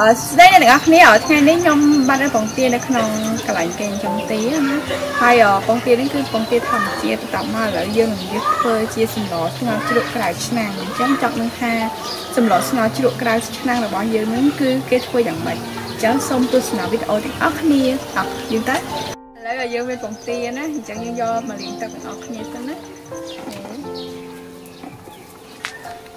ស្ដីអ្នកទាំងអស់គ្នាថ្ងៃនេះខ្ញុំបាននៅពងទានៅក្នុងកន្លែងគេចំទាណាហើយពងទានេះគឺពងទាធម្មជាតិបន្តមកឥឡូវយើងនឹងយកធ្វើជាសម្លស្ងោរជ្រក់ក្រៅឆ្នាំងអញ្ចឹងចង់នឹងថាសម្លស្ងោរជ្រក់ក្រៅឆ្នាំងរបស់យើងនឹងគឺគេធ្វើយ៉ាងម៉េចអញ្ចឹងសូមទស្សនាវីដេអូទាំងអស់គ្នាអរគុណតើឥឡូវយើងមានពងទាណាអញ្ចឹងយើងយកមកលាងទឹកទាំងអស់គ្នាទៅណា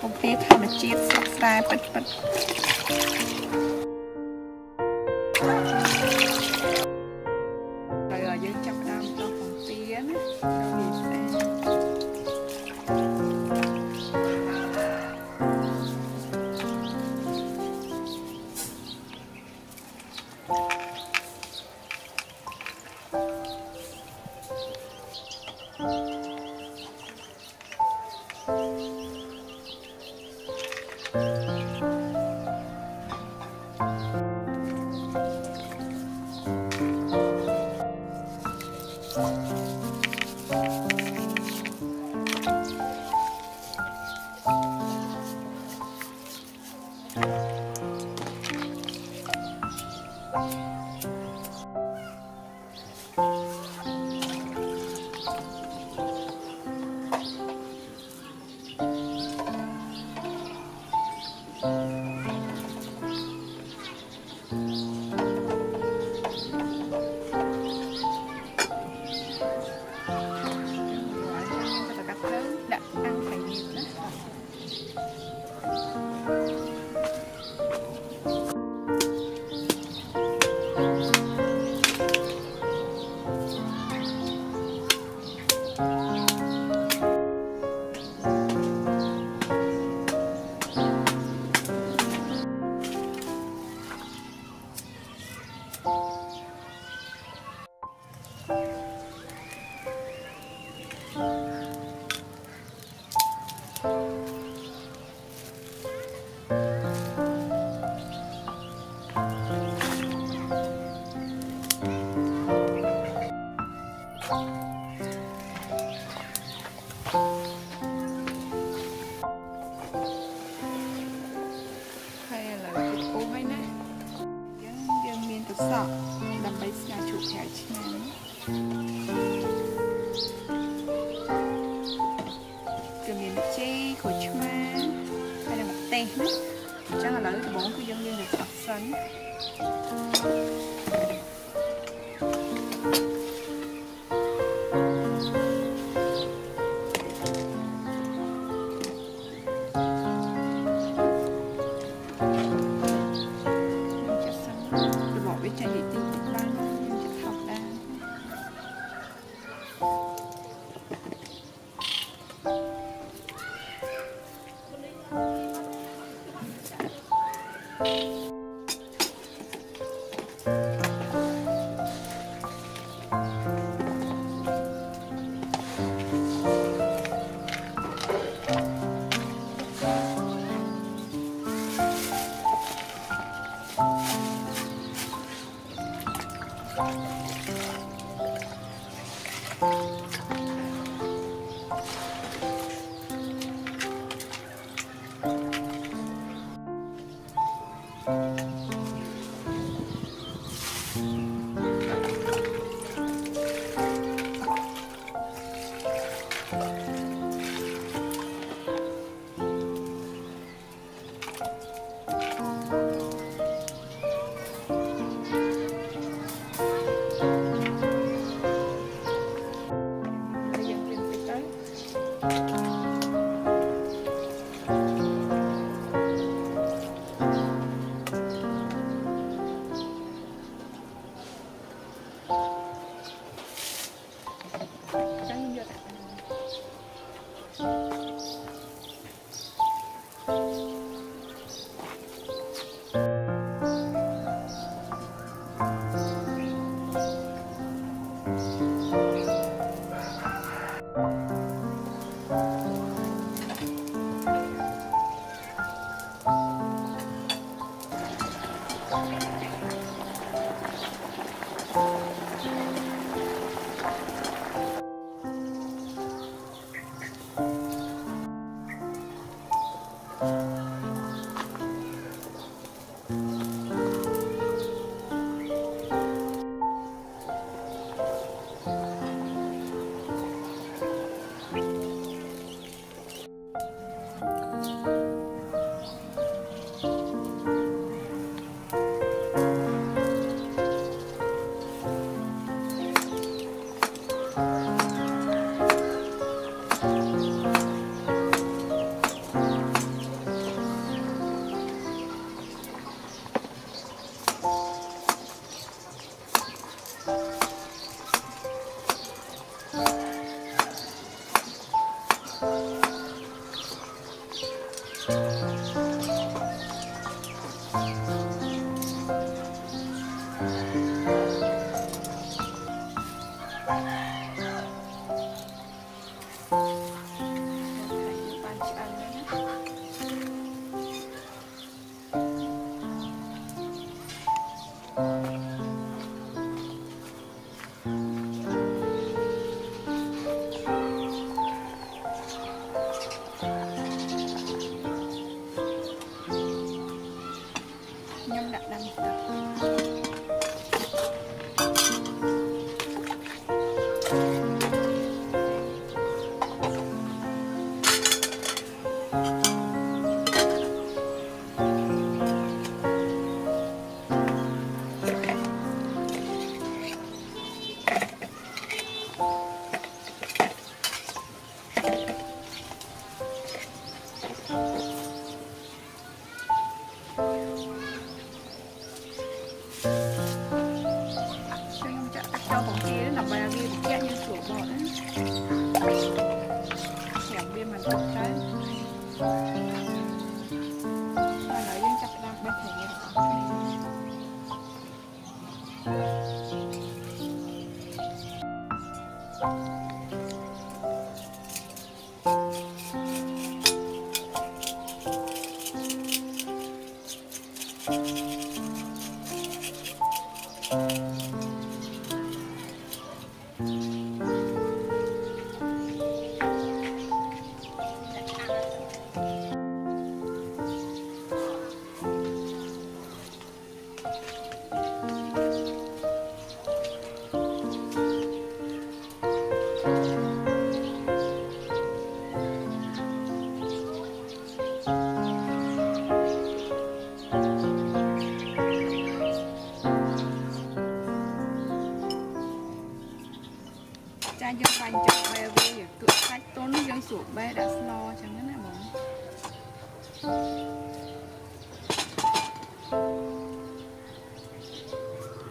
ពងទាធម្មជាតិស្រស់ស្រាយពិតពិត ដាក់ ទេសណាអញ្ចឹងឥឡូវដំបូងគឺយើងមានទឹកសក់សិនយើងចាក់សិនរ ប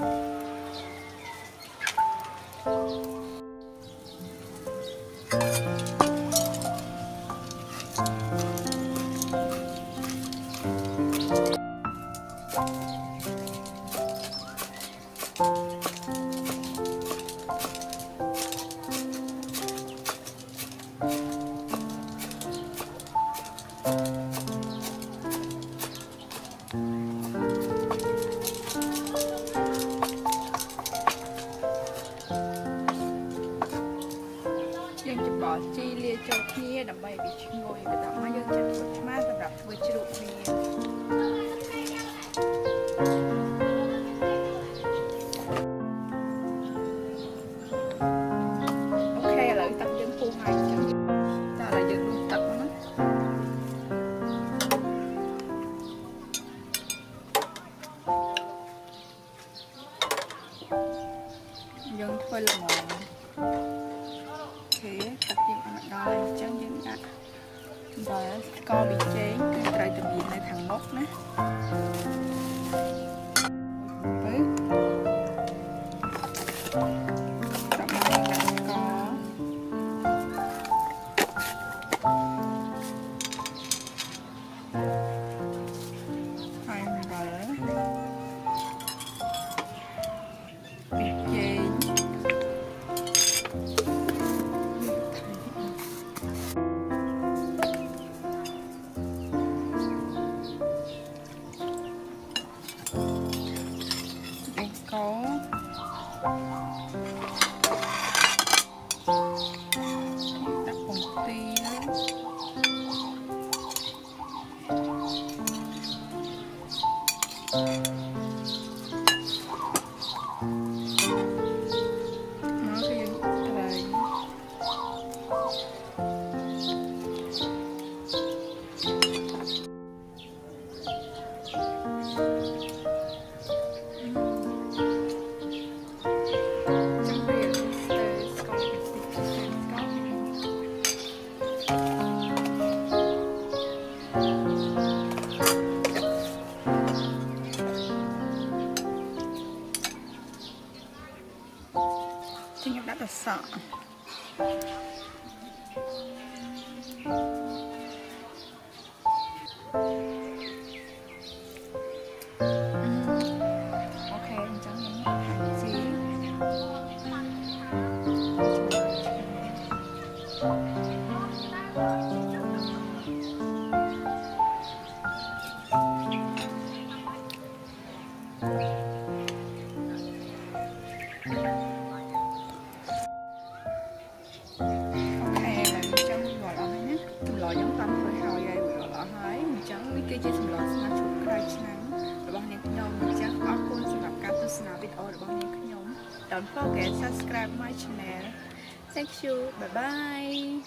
Bye. យើងធ្វើល្មងអូខេទឹកយើងអត់ដល់អញ្ចឹងយើងដាក់អំបិលស្ករប៊ីចេងគឺត្រូវតែមាននៅខាងមុខណា Música Thank you. Bye bye.